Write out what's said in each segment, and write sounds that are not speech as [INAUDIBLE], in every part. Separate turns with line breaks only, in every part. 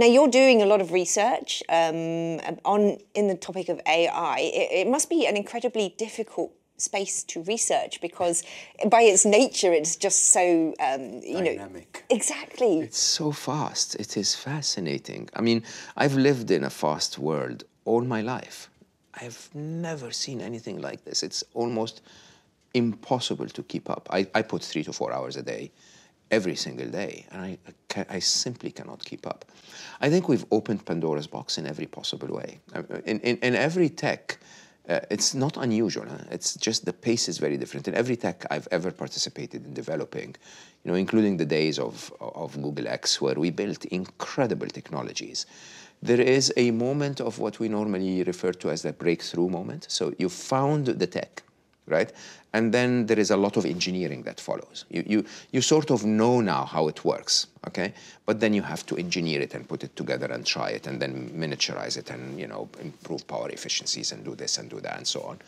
now you're doing a lot of research um, on in the topic of AI. It, it must be an incredibly difficult space to research because by its nature it's just so um, you
Dynamic.
know exactly
It's so fast. It is fascinating. I mean, I've lived in a fast world all my life. I've never seen anything like this. It's almost impossible to keep up. I, I put three to four hours a day every single day, and I, I, simply cannot keep up. I think we've opened Pandora's box in every possible way. Uh, In, in, in every tech, uh, it's not unusual. huh? It's just the pace is very different. In every tech I've ever participated in developing, you know, including the days of, of Google X, where we built incredible technologies, there is a moment of what we normally refer to as the breakthrough moment. So you found the tech, right? And then there is a lot of engineering that follows. You, you, you sort of know now how it works, okay? But then you have to engineer it and put it together and try it and then miniaturize it and, you know, improve power efficiencies and do this and do that and so on.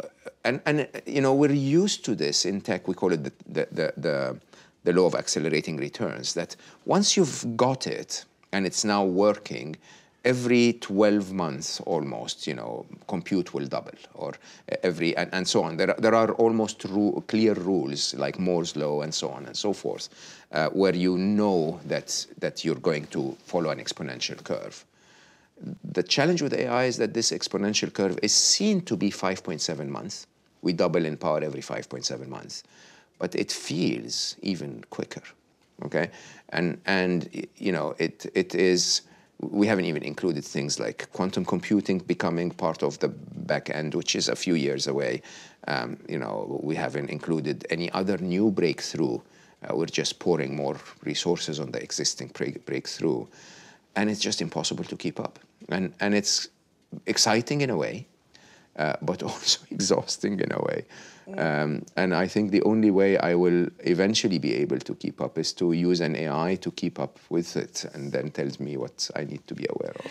Uh, and, and, you know, we're used to this in tech. We call it the, the, the, the, the law of accelerating returns, that once you've got it and it's now working, every 12 months almost, you know, compute will double or every, and, and so on. There, are- there are almost ru- clear rules like Moore's law and so on and so forth, uh, where you know that, that you're going to follow an exponential curve. The challenge with AI is that this exponential curve is seen to be 5.7 months. We double in power every 5.7 months, but it feels even quicker. Okay, and and you know it it is. We haven't even included things like quantum computing becoming part of the back end, which is a few years away. Um, you know, we haven't included any other new breakthrough. Uh, we're just pouring more resources on the existing break- breakthrough and it's just impossible to keep up. And and it's exciting in a way, uh, [LAUGHS] but also exhausting in a way. Um, and I think the only way I will eventually be able to keep up is to use an AI to keep up with it, and then tells me what I need to be aware of.